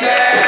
Yeah.